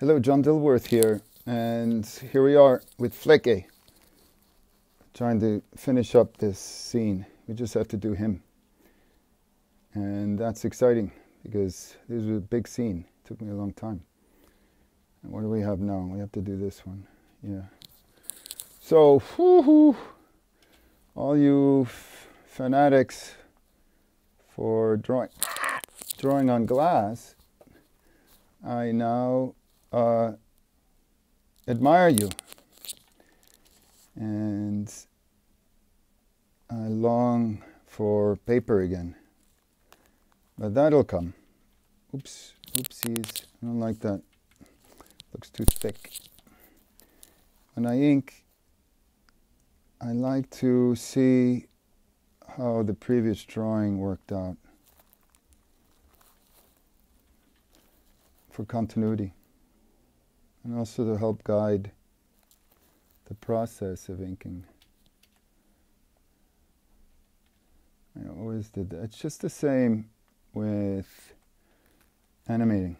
Hello, John Dilworth here, and here we are with Flecke, trying to finish up this scene. We just have to do him, and that's exciting because this was a big scene. It took me a long time. And what do we have now? We have to do this one. Yeah. So, all you fanatics for drawing drawing on glass, I now uh, admire you. And I long for paper again. But that'll come. Oops, oopsies. I don't like that. Looks too thick. When I ink, I like to see how the previous drawing worked out for continuity and also to help guide the process of inking. I always did that. It's just the same with animating.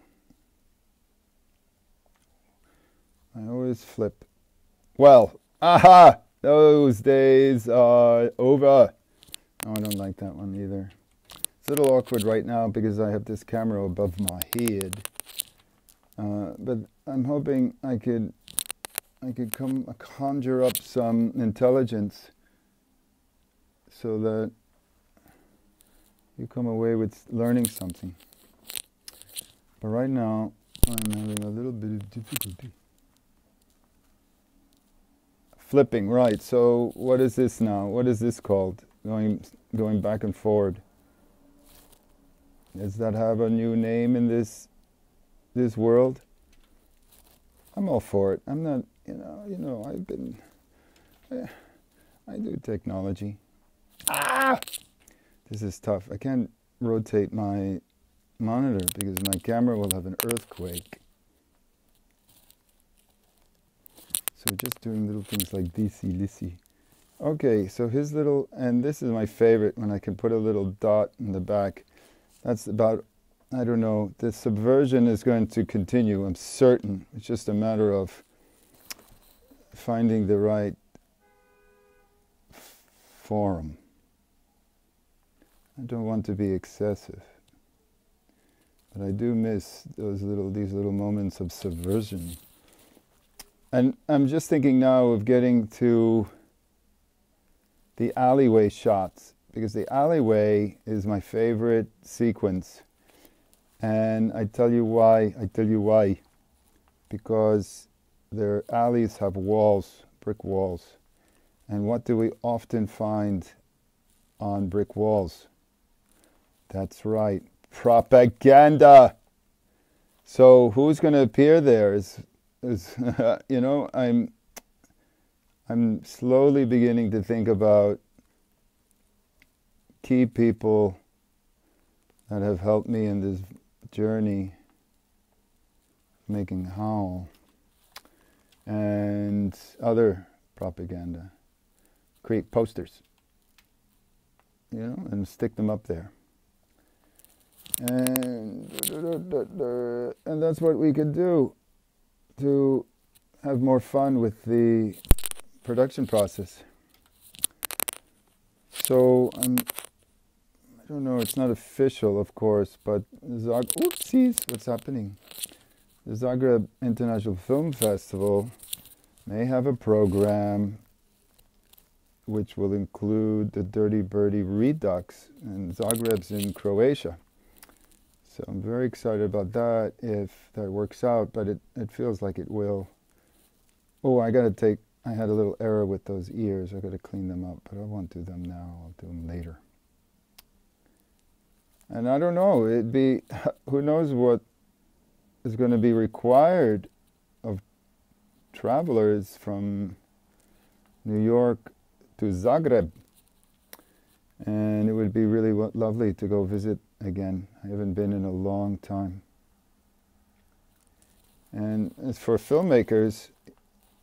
I always flip. Well, aha! Those days are over. Oh, I don't like that one either. It's a little awkward right now because I have this camera above my head. Uh, but I'm hoping I could I could come conjure up some intelligence so that you come away with learning something. But right now I'm having a little bit of difficulty. Flipping, right. So what is this now? What is this called? Going going back and forward. Does that have a new name in this this world? I'm all for it. I'm not, you know, you know, I've been, I, I do technology. Ah! This is tough. I can't rotate my monitor because my camera will have an earthquake. So just doing little things like DC Lissy. Okay, so his little, and this is my favorite when I can put a little dot in the back. That's about I don't know, the subversion is going to continue, I'm certain. It's just a matter of finding the right forum. I don't want to be excessive, but I do miss those little, these little moments of subversion. And I'm just thinking now of getting to the alleyway shots, because the alleyway is my favorite sequence and I tell you why. I tell you why. Because their alleys have walls, brick walls. And what do we often find on brick walls? That's right, propaganda. So who's going to appear there? Is, is you know, I'm, I'm slowly beginning to think about key people that have helped me in this journey making howl and other propaganda. Create posters, you know, and stick them up there. And, and that's what we could do to have more fun with the production process. So I'm I don't know, it's not official, of course, but Zag- oopsies, what's happening? The Zagreb International Film Festival may have a program which will include the Dirty Birdy Redux, and Zagreb's in Croatia. So I'm very excited about that if that works out, but it, it feels like it will. Oh, I gotta take, I had a little error with those ears. I gotta clean them up, but I won't do them now, I'll do them later. And I don't know, it'd be, who knows what is going to be required of travelers from New York to Zagreb. And it would be really lovely to go visit again. I haven't been in a long time. And as for filmmakers,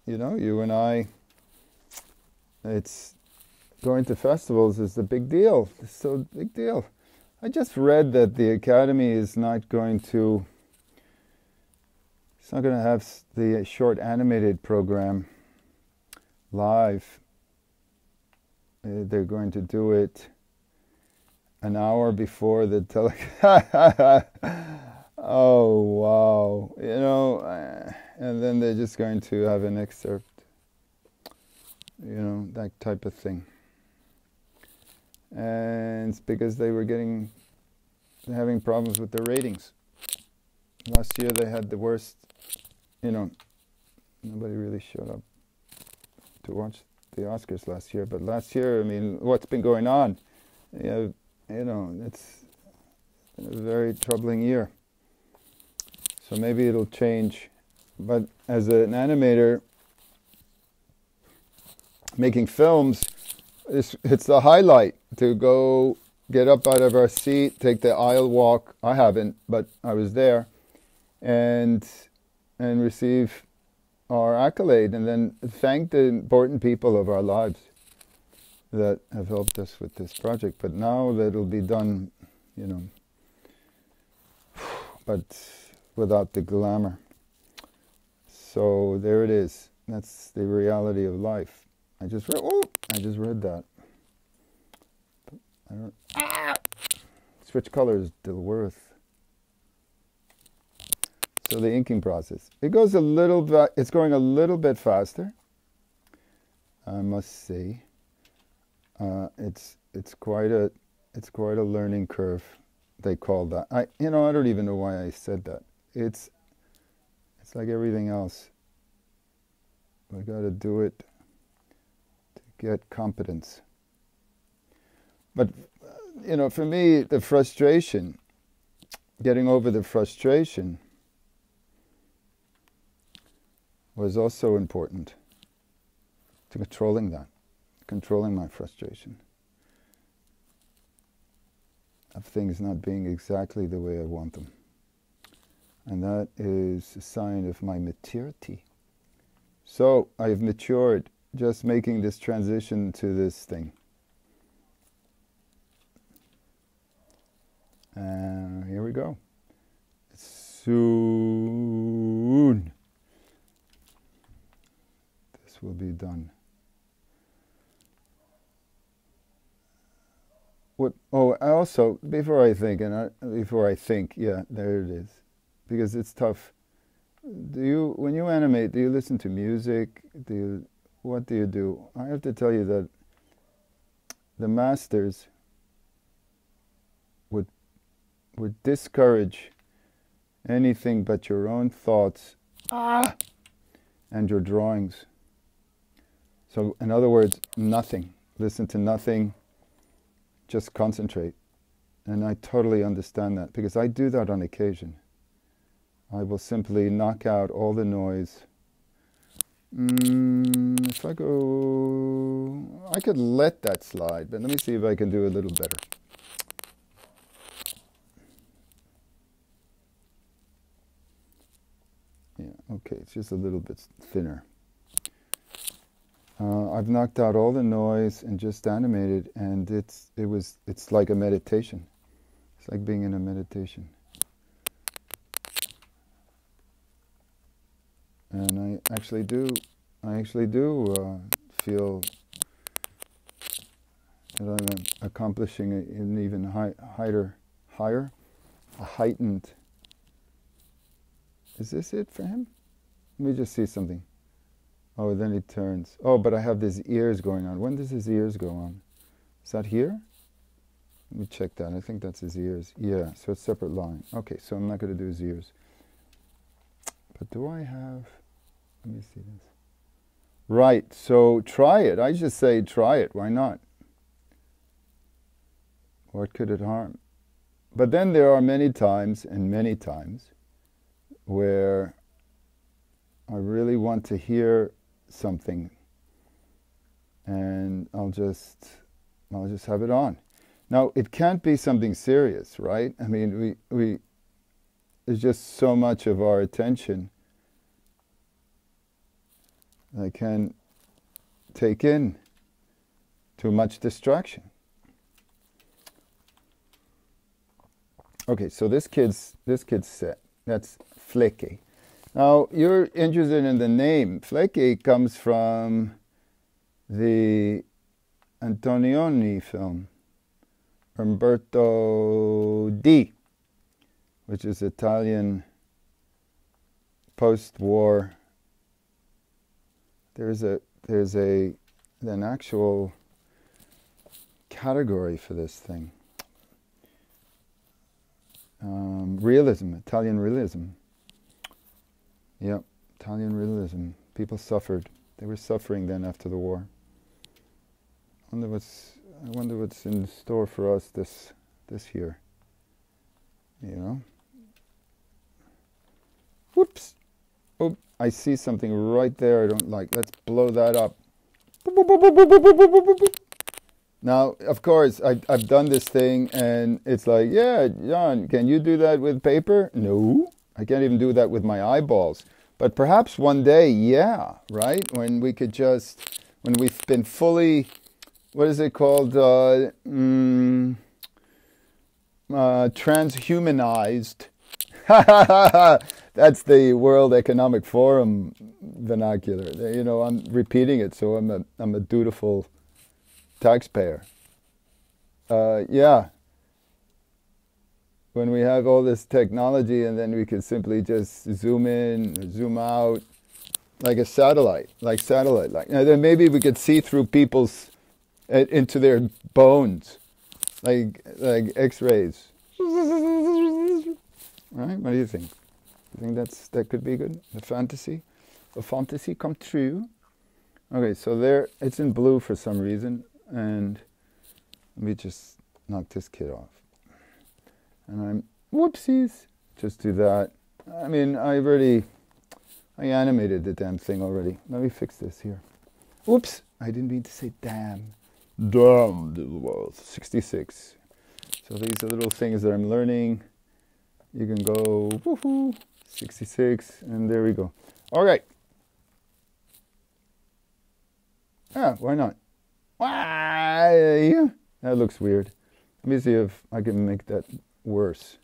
you know, you and I, it's going to festivals is the big deal. It's so big deal. I just read that the Academy is not going to He's not going to have the short animated program live. Uh, they're going to do it an hour before the telecast. oh wow! You know, uh, and then they're just going to have an excerpt. You know that type of thing. And it's because they were getting having problems with their ratings. Last year they had the worst. You know, nobody really showed up to watch the Oscars last year. But last year, I mean, what's been going on? You know, you know it's a very troubling year. So maybe it'll change. But as an animator, making films, it's, it's the highlight to go get up out of our seat, take the aisle walk. I haven't, but I was there, and and receive our accolade, and then thank the important people of our lives that have helped us with this project. But now that it'll be done, you know, but without the glamour. So there it is. That's the reality of life. I just read. Oh, I just read that. I don't. Ah! Switch colors, Dilworth. So the inking process. It goes a little bit, it's going a little bit faster. I must say. Uh, it's it's quite a it's quite a learning curve. They call that. I you know I don't even know why I said that. It's it's like everything else. We got to do it get competence. But you know, for me, the frustration, getting over the frustration was also important to controlling that, controlling my frustration of things not being exactly the way I want them. And that is a sign of my maturity. So I've matured just making this transition to this thing. Uh, here we go. Soon this will be done. What? Oh, I also before I think, and I, before I think, yeah, there it is, because it's tough. Do you, when you animate, do you listen to music? Do you, what do you do? I have to tell you that the masters would would discourage anything but your own thoughts ah, and your drawings. So, in other words, nothing. Listen to nothing, just concentrate. And I totally understand that because I do that on occasion. I will simply knock out all the noise. Mm, if I go, I could let that slide, but let me see if I can do a little better. Yeah, okay, it's just a little bit thinner. Uh, I've knocked out all the noise and just animated, and it's it was it's like a meditation. It's like being in a meditation. And I actually do, I actually do uh, feel that I'm accomplishing an even high, higher, higher, a heightened is this it for him? Let me just see something. Oh, then he turns. Oh, but I have these ears going on. When does his ears go on? Is that here? Let me check that. I think that's his ears. Yeah, so it's separate line. Okay, so I'm not going to do his ears. But do I have... Let me see this. Right, so try it. I just say try it. Why not? What could it harm? But then there are many times, and many times, where I really want to hear something and I'll just I'll just have it on. Now it can't be something serious, right? I mean we we there's just so much of our attention I can take in too much distraction. Okay, so this kid's this kid's set. That's Flecke. Now, you're interested in the name. Flecke comes from the Antonioni film, Umberto D, which is Italian post-war. There's a there's a an actual category for this thing. Um, realism, Italian realism. Yep, Italian realism. People suffered. They were suffering then after the war. I wonder what's I wonder what's in store for us this this year. You know. Whoops. I see something right there I don't like. Let's blow that up. Now, of course, I, I've done this thing and it's like, yeah, John, can you do that with paper? No, I can't even do that with my eyeballs. But perhaps one day, yeah, right? When we could just, when we've been fully, what is it called? Uh, mm, uh, transhumanized. That's the World Economic Forum vernacular. You know, I'm repeating it, so I'm a I'm a dutiful taxpayer. Uh, yeah. When we have all this technology, and then we could simply just zoom in, zoom out, like a satellite, like satellite, like. And then maybe we could see through people's into their bones, like like X-rays. Right? What do you think? You think that's that could be good? A fantasy, a fantasy come true. Okay, so there it's in blue for some reason, and let me just knock this kid off. And I'm whoopsies. Just do that. I mean, I already I animated the damn thing already. Let me fix this here. Oops, I didn't mean to say damn. Damn the world. 66. So these are little things that I'm learning. You can go woohoo 66 and there we go. All right. Yeah, why not? Why? That looks weird. Let me see if I can make that worse.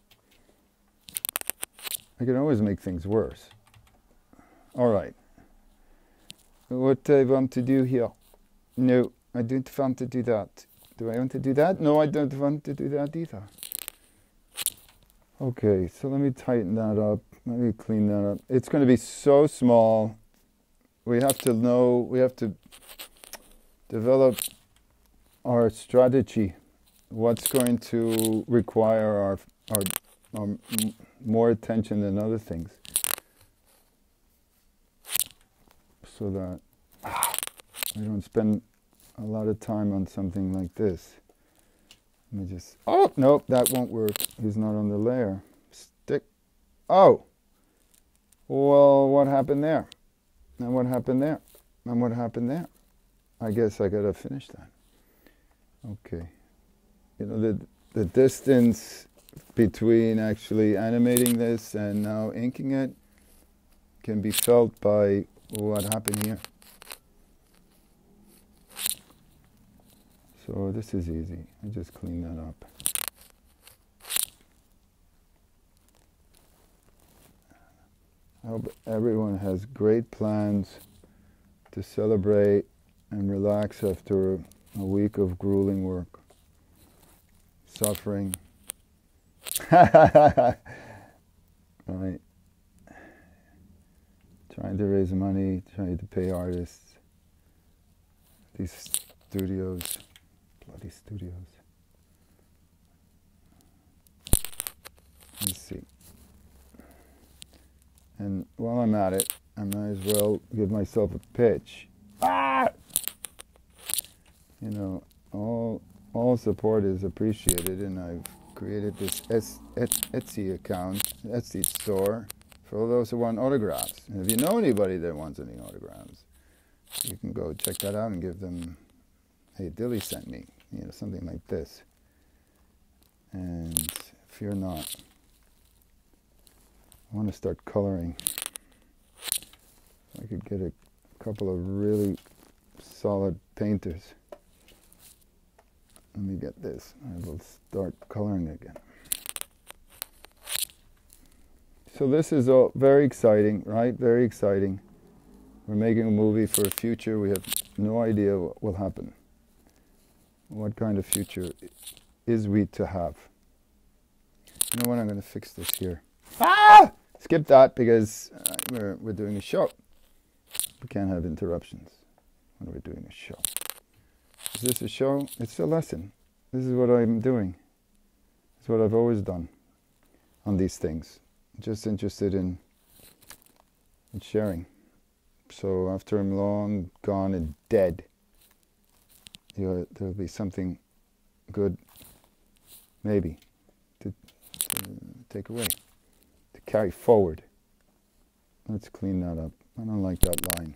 I can always make things worse. All right. What I want to do here? No, I don't want to do that. Do I want to do that? No, I don't want to do that either. Okay, so let me tighten that up. Let me clean that up. It's going to be so small. We have to know, we have to develop our strategy. What's going to require our, our, our more attention than other things. So that we don't spend a lot of time on something like this. Let me just, oh, nope, that won't work. He's not on the layer. Stick, oh. Well, what happened there? And what happened there? And what happened there? I guess I gotta finish that. Okay. You know, the, the distance between actually animating this and now inking it can be felt by what happened here. So this is easy. I just clean that up. I hope everyone has great plans to celebrate and relax after a week of grueling work, suffering. right. Trying to raise money, trying to pay artists. These studios bloody studios. Let's see. And while I'm at it, I might as well give myself a pitch. Ah! You know, all all support is appreciated, and I've created this Etsy account, Etsy store, for those who want autographs. And if you know anybody that wants any autographs, you can go check that out and give them, hey, Dilly sent me you know, something like this. And fear not. I want to start coloring. I could get a couple of really solid painters. Let me get this. I will start coloring again. so this is all very exciting, right? Very exciting. We're making a movie for a future. We have no idea what will happen. What kind of future is we to have? You know what? I'm going to fix this here. Ah! Skip that because uh, we're, we're doing a show. We can't have interruptions when we're doing a show. Is this a show? It's a lesson. This is what I'm doing. It's what I've always done on these things. Just interested in, in sharing. So after I'm long gone and dead, you know, there'll be something good, maybe, to, to take away, carry forward. Let's clean that up. I don't like that line.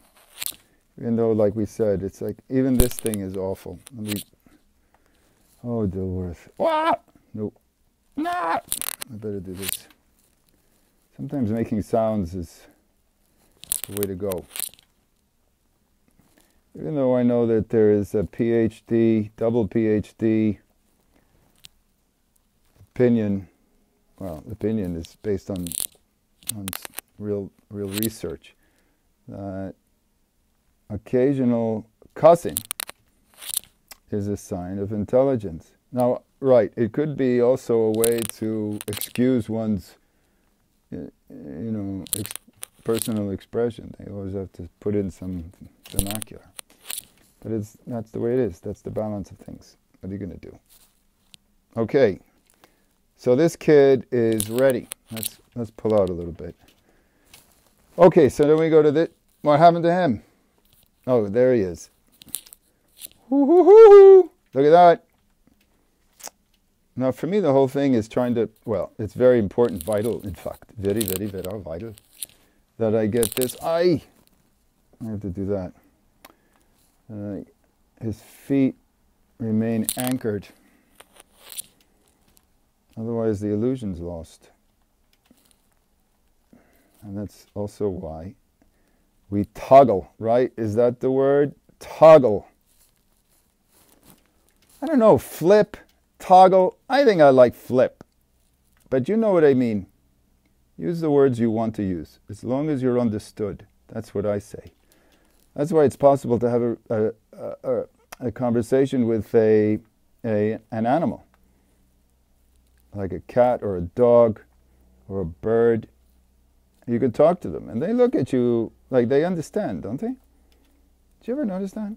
Even though, like we said, it's like, even this thing is awful. Let me, oh, Dilworth. Ah! Nope. Nah! I better do this. Sometimes making sounds is the way to go. Even though I know that there is a PhD, double PhD opinion, well, opinion is based on on real real research. That occasional cussing is a sign of intelligence. Now, right, it could be also a way to excuse one's, you know, ex personal expression. They always have to put in some vernacular. But it's, that's the way it is. That's the balance of things. What are you going to do? Okay. So this kid is ready. Let's, let's pull out a little bit. Okay, so then we go to the, what happened to him? Oh, there he is. Look at that. Now, for me, the whole thing is trying to, well, it's very important, vital, in fact, very, very, very vital, that I get this. I, I have to do that. Uh, his feet remain anchored. Otherwise, the illusion's lost. And that's also why we toggle, right? Is that the word? Toggle. I don't know, flip, toggle. I think I like flip. But you know what I mean. Use the words you want to use, as long as you're understood. That's what I say. That's why it's possible to have a, a, a, a conversation with a, a, an animal, like a cat or a dog or a bird. You can talk to them, and they look at you like they understand, don't they? Did you ever notice that?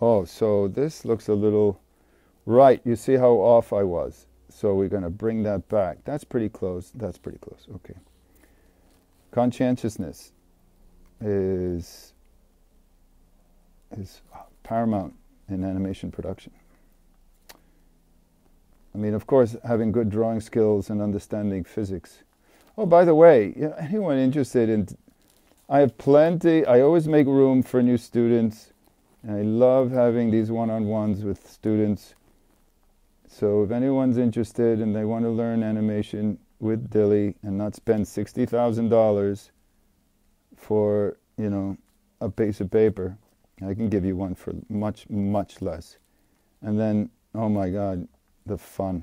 Oh, so this looks a little right. You see how off I was. So we're going to bring that back. That's pretty close. That's pretty close. Okay. Conscientiousness is is paramount in animation production. I mean, of course, having good drawing skills and understanding physics. Oh, by the way, anyone interested in, I have plenty, I always make room for new students. And I love having these one-on-ones with students. So if anyone's interested and they want to learn animation with Dilly and not spend $60,000 for, you know, a piece of paper, I can give you one for much, much less. And then, oh my God, the fun.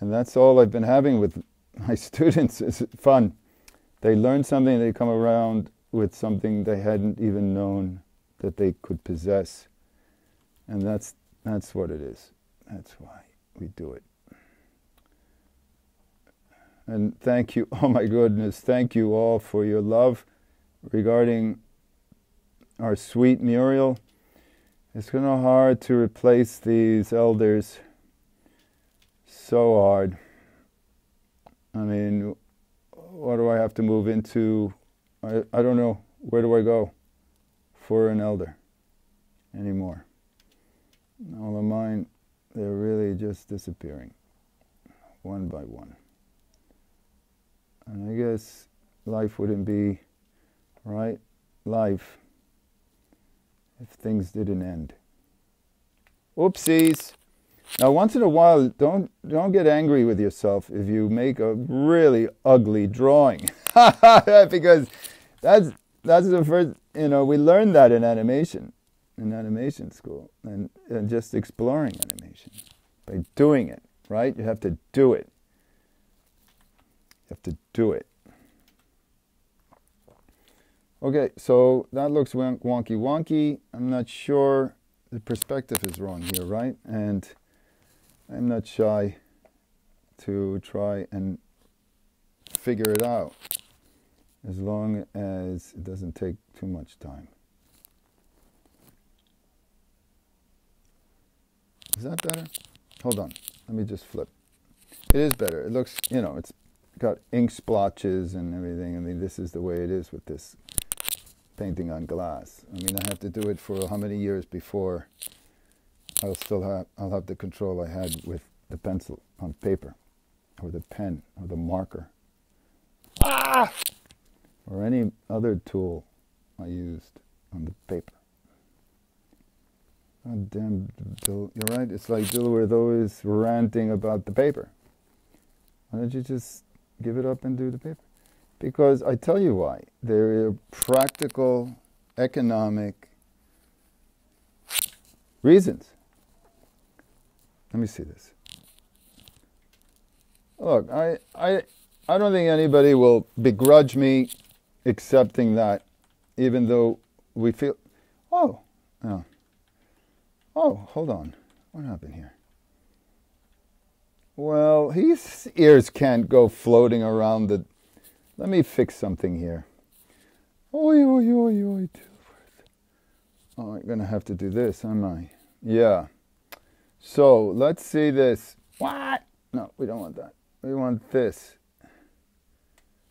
And that's all I've been having with my students is fun. They learn something, they come around with something they hadn't even known that they could possess. And that's, that's what it is. That's why we do it. And thank you, oh my goodness, thank you all for your love regarding our sweet Muriel. It's kind of hard to replace these elders. So hard. I mean, what do I have to move into? I, I don't know. Where do I go for an elder anymore? All of mine, they're really just disappearing one by one. And I guess life wouldn't be right. Life if things didn't end. Oopsies. Now, once in a while, don't don't get angry with yourself if you make a really ugly drawing, because that's that's the first. You know, we learned that in animation, in animation school, and, and just exploring animation by doing it. Right? You have to do it. You have to do it. Okay, so that looks wonky wonky. I'm not sure the perspective is wrong here, right? And I'm not shy to try and figure it out as long as it doesn't take too much time. Is that better? Hold on. Let me just flip. It is better. It looks, you know, it's got ink splotches and everything. I mean, this is the way it is with this painting on glass. I mean, I have to do it for how many years before I'll still have I'll have the control I had with the pencil on paper, or the pen, or the marker, ah! or any other tool I used on the paper. Oh, damn, Bill, you're right. It's like Bill with always ranting about the paper. Why don't you just give it up and do the paper? Because I tell you why. There are practical, economic reasons. Let me see this. Look, I, I, I don't think anybody will begrudge me accepting that, even though we feel, oh, no. Oh, hold on. What happened here? Well, his ears can't go floating around the. Let me fix something here. Oi, oi, oi, oi. Oh, I'm going to have to do this, am I? Yeah. So let's see this. What? No, we don't want that. We want this.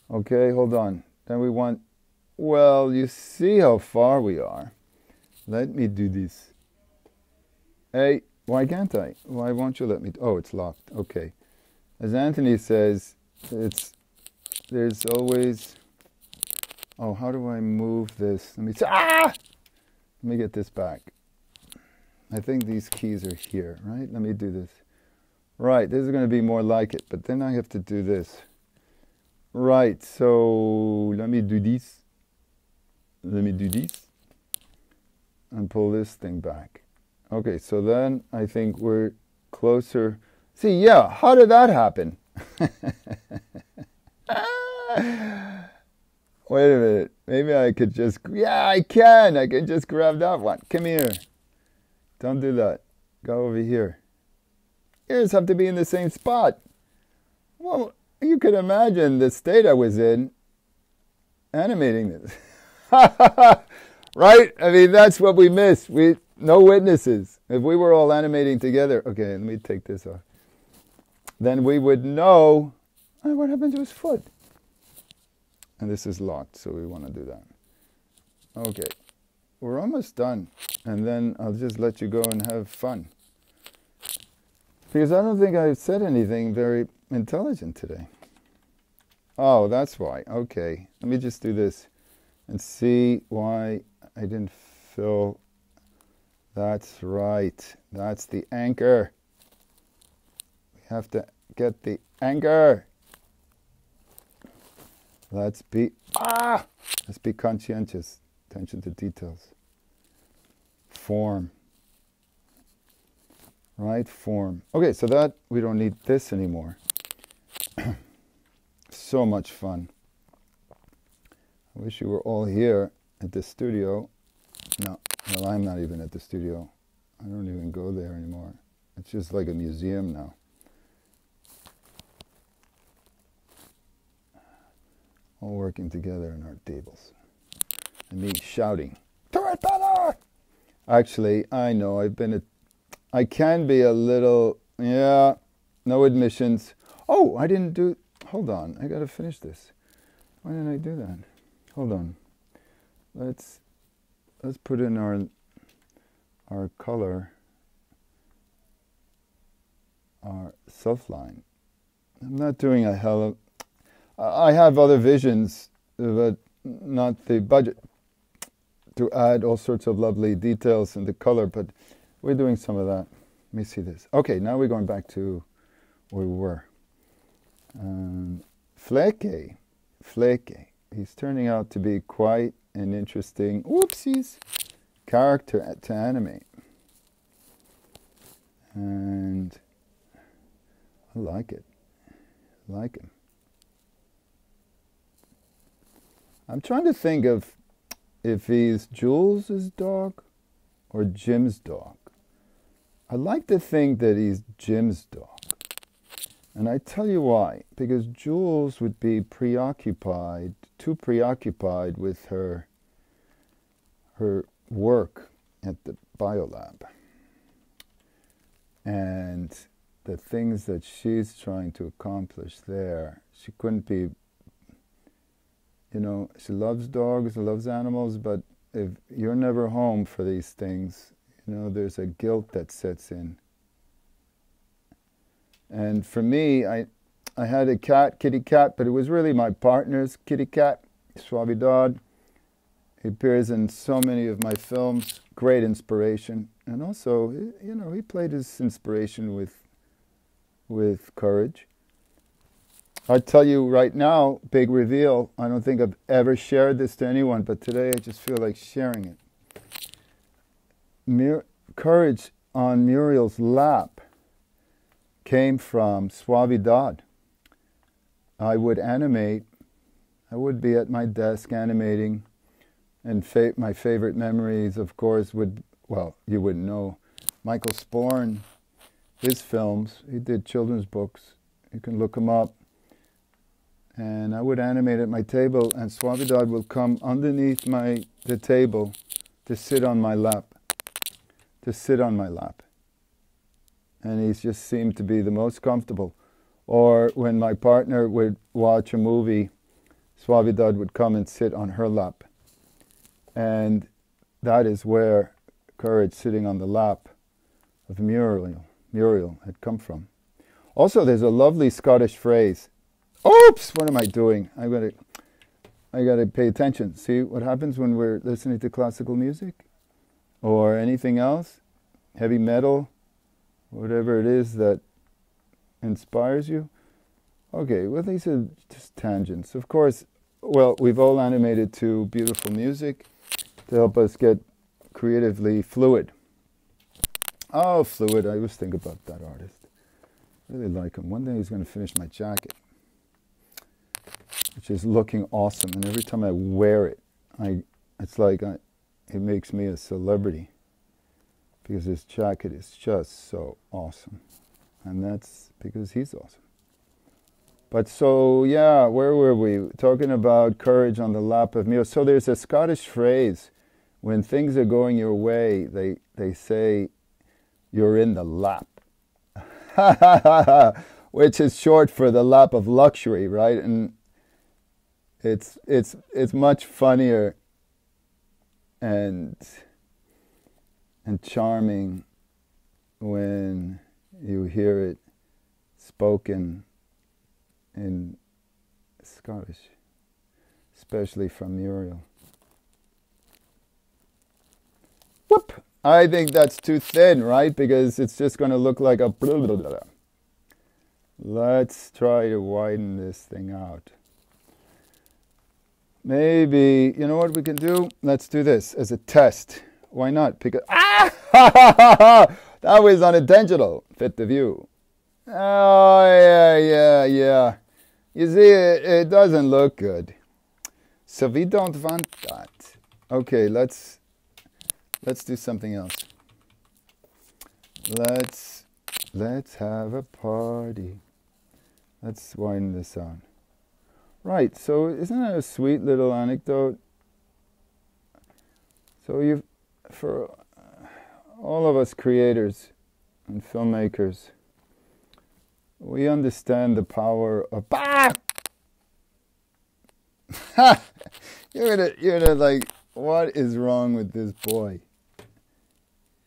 Okay, hold on. Then we want, well, you see how far we are. Let me do this. Hey, why can't I? Why won't you let me? Oh, it's locked. Okay. As Anthony says, it's there's always. Oh, how do I move this? Let me. Ah! Let me get this back. I think these keys are here, right? Let me do this. Right, this is going to be more like it, but then I have to do this. Right, so let me do this. Let me do this. And pull this thing back. Okay, so then I think we're closer. See, yeah, how did that happen? Wait a minute. Maybe I could just. Yeah, I can. I can just grab that one. Come here. Don't do that. Go over here. Ears have to be in the same spot. Well, you could imagine the state I was in animating this. right? I mean, that's what we miss. We no witnesses. If we were all animating together, okay, let me take this off. Then we would know what happened to his foot. And this is locked, so we want to do that. Okay, we're almost done. And then I'll just let you go and have fun. Because I don't think I said anything very intelligent today. Oh, that's why. Okay, let me just do this and see why I didn't fill. That's right. That's the anchor. We have to get the anchor. Let's be ah. Let's be conscientious. Attention to details. Form. Right form. Okay, so that we don't need this anymore. so much fun. I wish you were all here at the studio. No, well, I'm not even at the studio. I don't even go there anymore. It's just like a museum now. All working together in our tables. And me shouting, it better! Actually, I know I've been a, I can be a little, yeah, no admissions. Oh, I didn't do, hold on, I gotta finish this. Why didn't I do that? Hold on. Let's let's put in our our color, our self line. I'm not doing a hell of. I have other visions, but not the budget to add all sorts of lovely details in the color. But we're doing some of that. Let me see this. Okay, now we're going back to where we were. Um, Flecke, Flecke he's turning out to be quite an interesting whoopsies character to animate. And I like it. I like him. I'm trying to think of if he's Jules's dog or Jim's dog. I like to think that he's Jim's dog. And I tell you why. Because Jules would be preoccupied, too preoccupied with her her work at the biolab. And the things that she's trying to accomplish there, she couldn't be you know, she loves dogs, loves animals, but if you're never home for these things, you know, there's a guilt that sets in. And for me, I, I had a cat, kitty cat, but it was really my partner's kitty cat, Suavidad. He appears in so many of my films, great inspiration. And also, you know, he played his inspiration with, with courage. I tell you right now, big reveal. I don't think I've ever shared this to anyone, but today I just feel like sharing it. Mir- courage on Muriel's lap came from Suavidad. I would animate, I would be at my desk animating, and fa- my favorite memories, of course, would, well, you wouldn't know, Michael Sporn, his films, he did children's books. You can look them up and I would animate at my table, and Suavidad will come underneath my the table to sit on my lap, to sit on my lap, and he just seemed to be the most comfortable. Or when my partner would watch a movie, Suavidad would come and sit on her lap, and that is where courage sitting on the lap of Muriel, Muriel had come from. Also, there's a lovely Scottish phrase Oops, what am I doing? I gotta, I gotta pay attention. See what happens when we're listening to classical music, or anything else, heavy metal, whatever it is that inspires you. Okay, well these are just tangents. Of course, well we've all animated to beautiful music to help us get creatively fluid. Oh, fluid! I always think about that artist. I Really like him. One day he's going to finish my jacket which is looking awesome. And every time I wear it, I, it's like I, it makes me a celebrity because this jacket is just so awesome. And that's because he's awesome. But so, yeah, where were we? Talking about courage on the lap of Mio. So there's a Scottish phrase when things are going your way, they, they say, you're in the lap. Which is short for the lap of luxury, right? And it's it's it's much funnier and and charming when you hear it spoken in Scottish, especially from Muriel. Whoop! I think that's too thin, right? Because it's just going to look like a blah, blah, blah. Let's try to widen this thing out. Maybe, you know what we can do? Let's do this as a test. Why not? Because, ah! that was unintentional. Fit the view. Oh, yeah, yeah, yeah. You see, it, it doesn't look good. So we don't want that. Okay, let's let's do something else. Let's let's have a party. Let's wind this on. Right, so isn't that a sweet little anecdote? So you, for all of us creators and filmmakers, we understand the power of bah! you're gonna, you're gonna like, what is wrong with this boy?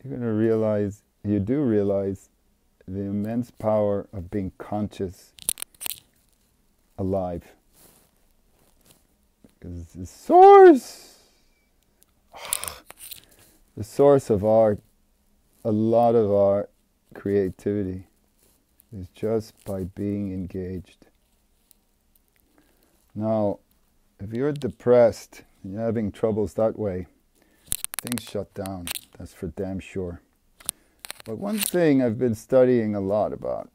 You're gonna realize, you do realize, the immense power of being conscious, alive. The source, the source of art, a lot of our creativity is just by being engaged. Now, if you're depressed and you're having troubles that way, things shut down. That's for damn sure. But one thing I've been studying a lot about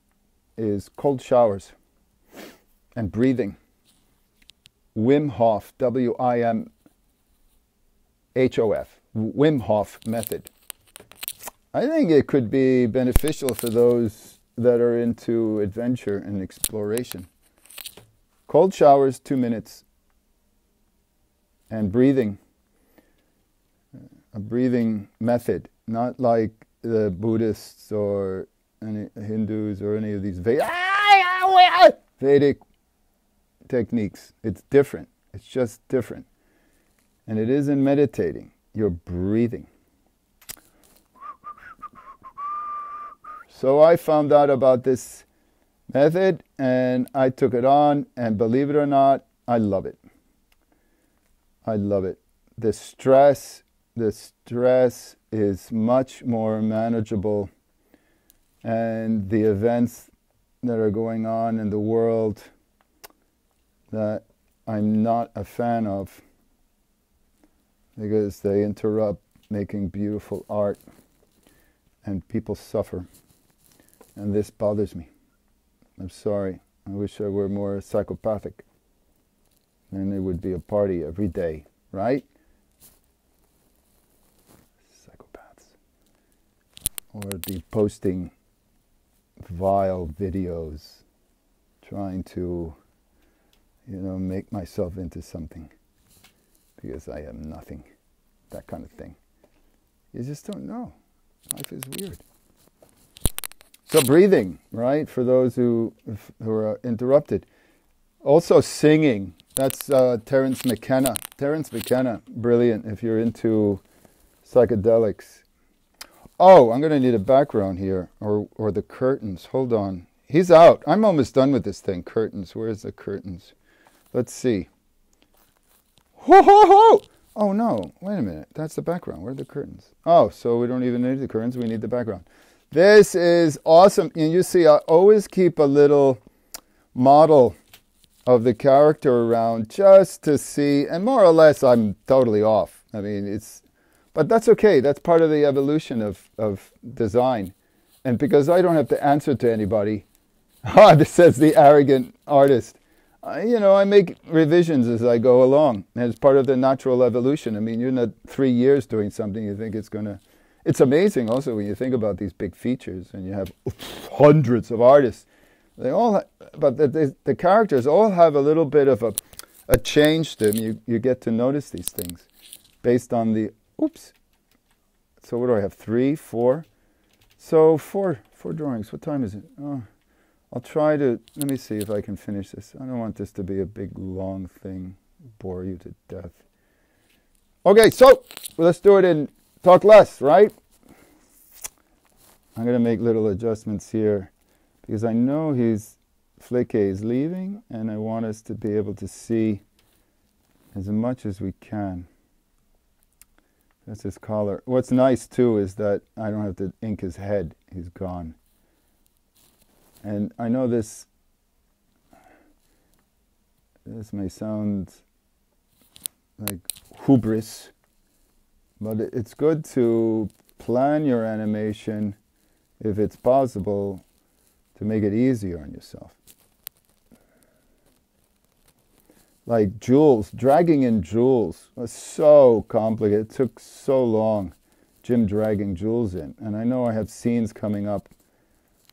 is cold showers and breathing Wim Hof, W I M H O F, Wim Hof method. I think it could be beneficial for those that are into adventure and exploration. Cold showers, two minutes, and breathing. A breathing method, not like the Buddhists or any Hindus or any of these Vedic techniques. It's different. It's just different. And it isn't meditating, you're breathing. So I found out about this method and I took it on, and believe it or not, I love it. I love it. The stress, the stress is much more manageable, and the events that are going on in the world that I'm not a fan of because they interrupt making beautiful art and people suffer. And this bothers me. I'm sorry. I wish I were more psychopathic. Then it would be a party every day, right? Psychopaths. Or be posting vile videos trying to, you know, make myself into something because I am nothing. That kind of thing. You just don't know. Life is weird. So breathing, right? For those who who are interrupted. Also singing. That's uh, Terence McKenna. Terence McKenna, brilliant. If you're into psychedelics. Oh, I'm going to need a background here, or or the curtains. Hold on. He's out. I'm almost done with this thing. Curtains. Where's the curtains? Let's see. Ho ho ho! Oh no! Wait a minute. That's the background. Where are the curtains? Oh, so we don't even need the curtains. We need the background. This is awesome. And you see, I always keep a little model of the character around just to see, and more or less, I'm totally off. I mean, it's, but that's okay. That's part of the evolution of, of design. And because I don't have to answer to anybody, ah, this says the arrogant artist. I, you know, I make revisions as I go along. And it's part of the natural evolution. I mean, you're not three years doing something, you think it's going to it's amazing also when you think about these big features and you have hundreds of artists. They all, but the, the, the, characters all have a little bit of a, a change to them. You, you get to notice these things based on the, oops. So what do I have? Three, four? So four, four drawings. What time is it? Oh, I'll try to, let me see if I can finish this. I don't want this to be a big long thing, bore you to death. Okay, so let's do it in talk less, right? I'm going to make little adjustments here because I know he's Flecke is leaving and I want us to be able to see as much as we can. That's his collar. What's nice too is that I don't have to ink his head. He's gone. And I know this this may sound like hubris, but it's good to plan your animation, if it's possible, to make it easier on yourself. Like Jules, dragging in Jules was so complicated. It took so long, Jim dragging Jules in. And I know I have scenes coming up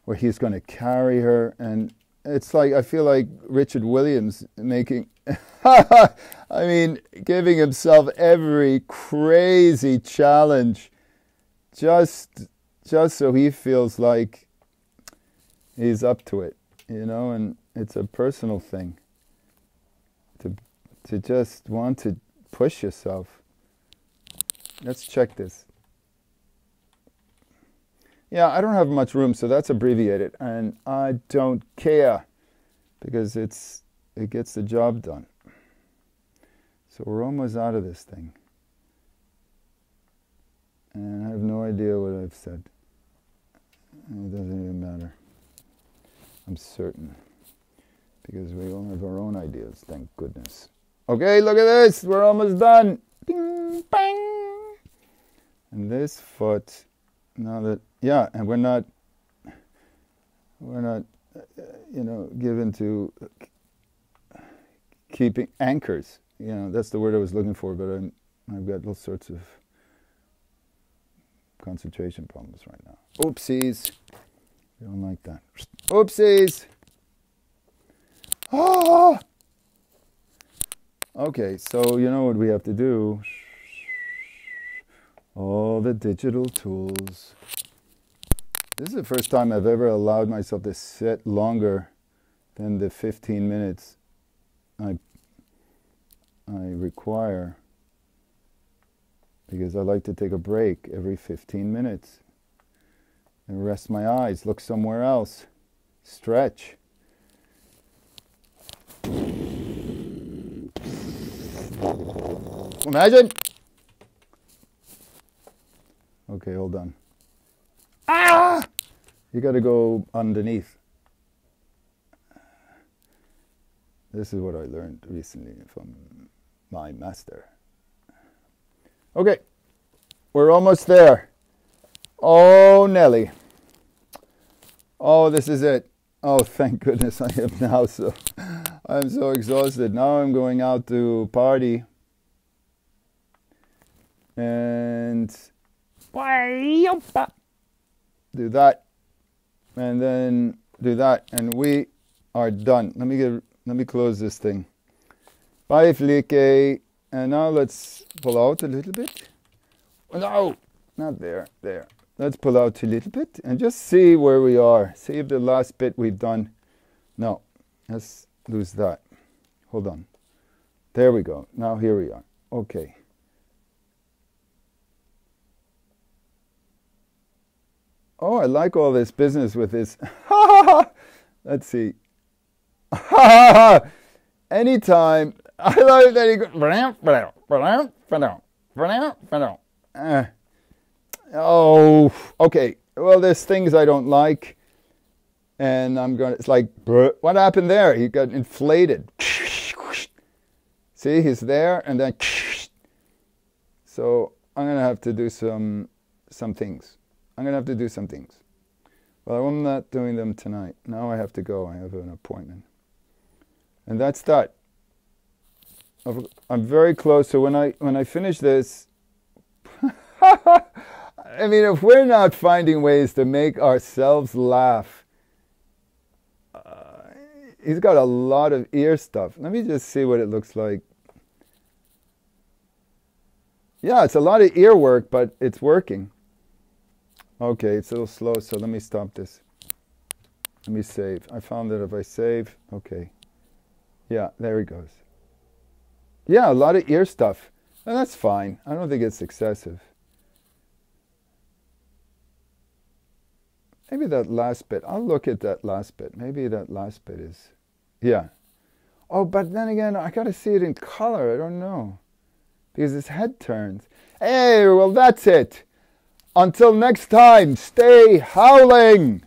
where he's going to carry her, and it's like I feel like Richard Williams making I mean, giving himself every crazy challenge just just so he feels like he's up to it, you know, and it's a personal thing. To to just want to push yourself. Let's check this. Yeah, I don't have much room, so that's abbreviated, and I don't care because it's it gets the job done. So we're almost out of this thing. And I have no idea what I've said. It doesn't even matter. I'm certain. Because we all have our own ideas, thank goodness. Okay, look at this. We're almost done. Bing, bang. And this foot, now that, yeah, and we're not, we're not, uh, you know, given to keeping anchors. You know, that's the word I was looking for, but I'm, I've got all sorts of concentration problems right now. Oopsies. I don't like that. Oopsies. Ah! Okay, so you know what we have to do. All the digital tools. This is the first time I've ever allowed myself to sit longer than the 15 minutes I, I require because I like to take a break every 15 minutes and rest my eyes, look somewhere else, stretch. Imagine. Okay, hold on. Ah! You got to go underneath. This is what I learned recently from my master. Okay, we're almost there. Oh, Nelly. Oh, this is it. Oh, thank goodness I am now so I'm so exhausted. Now I'm going out to party. And do that. And then do that. And we are done. Let me get let me close this thing. Flecke. And now let's pull out a little bit. Oh, no, not there, there. Let's pull out a little bit and just see where we are. See if the last bit we've done. No, let's lose that. Hold on. There we go. Now here we are. Okay. Oh, I like all this business with this. Let's see. Anytime. I like that he goes. Uh, oh, okay. Well, there's things I don't like, and I'm going. to It's like, what happened there? He got inflated. See, he's there, and then. So I'm gonna have to do some some things. I'm gonna have to do some things. Well, I'm not doing them tonight. Now I have to go. I have an appointment, and that's that. I'm very close. So when I when I finish this, I mean, if we're not finding ways to make ourselves laugh, uh, he's got a lot of ear stuff. Let me just see what it looks like. Yeah, it's a lot of ear work, but it's working. Okay, it's a little slow, so let me stop this. Let me save. I found that if I save, okay. Yeah, there he goes. Yeah, a lot of ear stuff. And that's fine. I don't think it's excessive. Maybe that last bit, I'll look at that last bit. Maybe that last bit is, yeah. Oh, but then again, I got to see it in color. I don't know. Because his head turns. Hey, well, that's it. Until next time, stay howling.